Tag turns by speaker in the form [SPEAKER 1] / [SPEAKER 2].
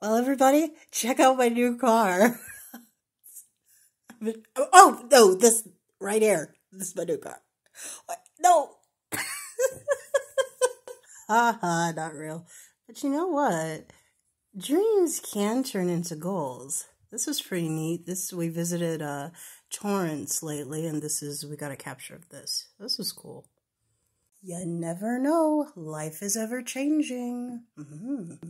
[SPEAKER 1] Well, everybody, check out my new car. oh, no, this right here. This is my new car. No. Haha, not real. But you know what? Dreams can turn into goals. This was pretty neat. This we visited uh Torrance lately, and this is we got a capture of this. This was cool. You never know. Life is ever changing. Mm-hmm.